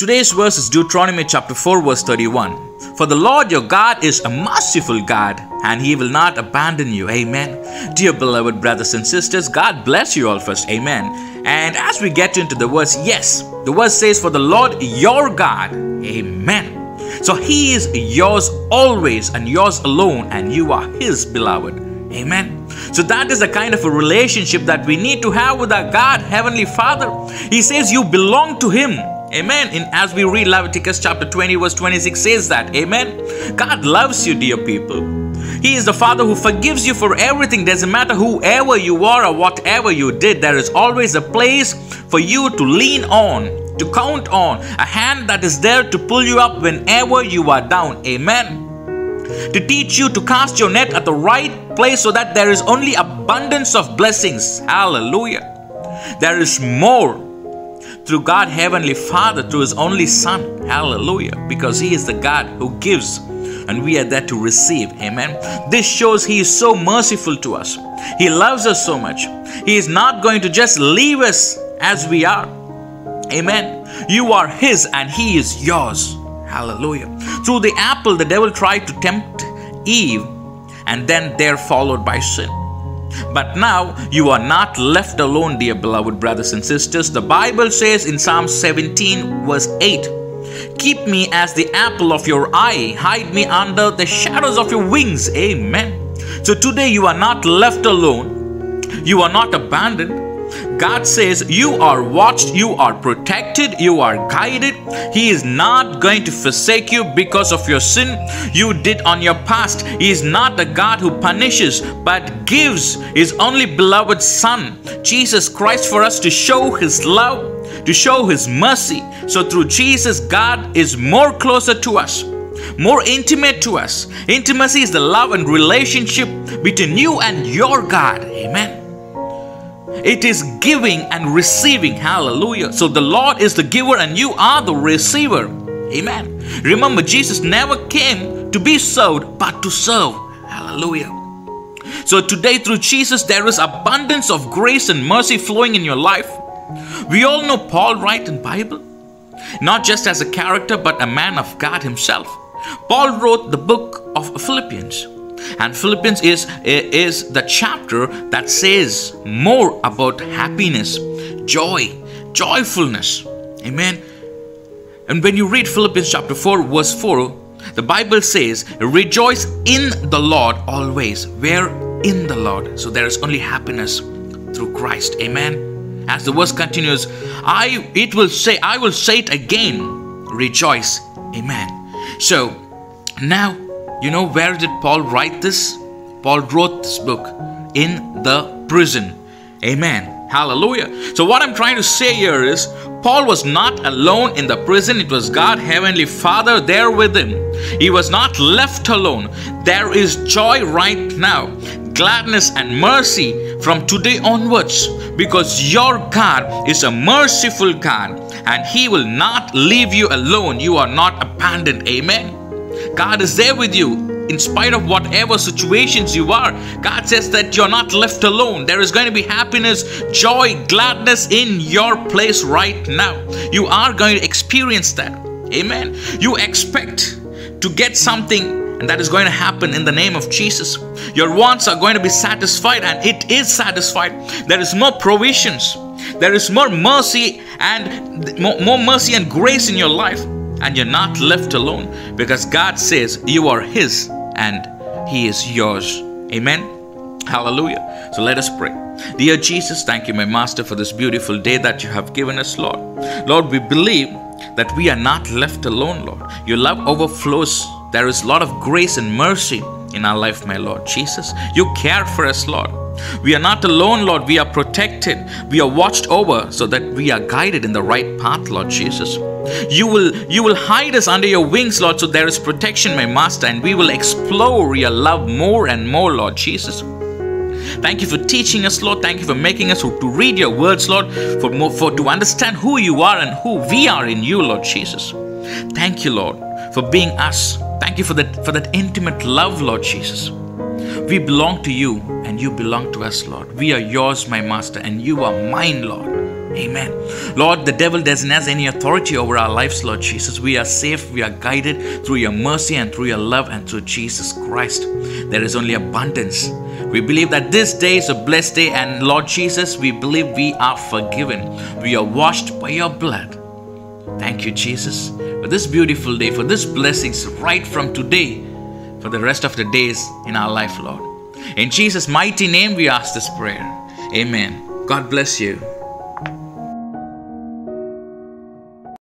Today's verse is Deuteronomy chapter 4, verse 31. For the Lord your God is a merciful God, and he will not abandon you. Amen. Dear beloved brothers and sisters, God bless you all first. Amen. And as we get into the verse, yes, the verse says, For the Lord your God. Amen. So he is yours always and yours alone, and you are his beloved. Amen. So that is the kind of a relationship that we need to have with our God, Heavenly Father. He says you belong to Him. Amen. In as we read Leviticus chapter 20, verse 26 says that. Amen. God loves you, dear people. He is the Father who forgives you for everything. Doesn't matter whoever you are or whatever you did, there is always a place for you to lean on, to count on, a hand that is there to pull you up whenever you are down. Amen to teach you to cast your net at the right place so that there is only abundance of blessings. Hallelujah. There is more through God Heavenly Father, through His only Son. Hallelujah. Because He is the God who gives and we are there to receive. Amen. This shows He is so merciful to us. He loves us so much. He is not going to just leave us as we are. Amen. You are His and He is yours. Hallelujah. Through the apple, the devil tried to tempt Eve, and then they're followed by sin. But now you are not left alone, dear beloved brothers and sisters. The Bible says in Psalm 17, verse 8 Keep me as the apple of your eye, hide me under the shadows of your wings. Amen. So today you are not left alone, you are not abandoned. God says you are watched, you are protected, you are guided. He is not going to forsake you because of your sin you did on your past. He is not the God who punishes but gives his only beloved Son, Jesus Christ, for us to show his love, to show his mercy. So through Jesus, God is more closer to us more intimate to us. Intimacy is the love and relationship between you and your God. Amen. It is giving and receiving. Hallelujah. So the Lord is the giver and you are the receiver. Amen. Remember, Jesus never came to be served but to serve. Hallelujah. So today, through Jesus, there is abundance of grace and mercy flowing in your life. We all know Paul, right, in Bible? Not just as a character, but a man of God himself. Paul wrote the book of Philippians. And Philippians is, is the chapter that says more about happiness, joy, joyfulness. Amen. And when you read Philippians chapter 4, verse 4, the Bible says, Rejoice in the Lord always. Where in the Lord? So there is only happiness through Christ. Amen. As the verse continues, I it will say, I will say it again, rejoice. Amen. So now you know where did Paul write this? Paul wrote this book in the prison. Amen. Hallelujah. So, what I'm trying to say here is Paul was not alone in the prison. It was God, Heavenly Father, there with him. He was not left alone. There is joy right now, gladness and mercy from today onwards because your God is a merciful God and He will not leave you alone. You are not abandoned. Amen. God is there with you in spite of whatever situations you are. God says that you're not left alone. There is going to be happiness, joy, gladness in your place right now. You are going to experience that. Amen. You expect to get something and that is going to happen in the name of Jesus. Your wants are going to be satisfied, and it is satisfied. There is more provisions, there is more mercy and more, mercy and grace in your life and you're not left alone because God says you are His and He is yours. Amen. Hallelujah. So let us pray. Dear Jesus, thank you, my Master, for this beautiful day that you have given us, Lord. Lord, we believe that we are not left alone, Lord. Your love overflows. There is a lot of grace and mercy in our life, my Lord Jesus. You care for us, Lord. We are not alone, Lord. We are protected. We are watched over so that we are guided in the right path, Lord Jesus. You will you will hide us under your wings, Lord, so there is protection, my master, and we will explore your love more and more, Lord Jesus. Thank you for teaching us, Lord. Thank you for making us to read your words, Lord, for more, for to understand who you are and who we are in you, Lord Jesus. Thank you, Lord, for being us. Thank you for that for that intimate love, Lord Jesus. We belong to you and you belong to us, Lord. We are yours, my master, and you are mine, Lord. Amen. Lord, the devil doesn't have any authority over our lives, Lord Jesus. We are safe, we are guided through your mercy and through your love and through Jesus Christ. There is only abundance. We believe that this day is a blessed day, and Lord Jesus, we believe we are forgiven. We are washed by your blood. Thank you, Jesus, for this beautiful day, for this blessings right from today, for the rest of the days in our life, Lord. In Jesus' mighty name, we ask this prayer. Amen. God bless you.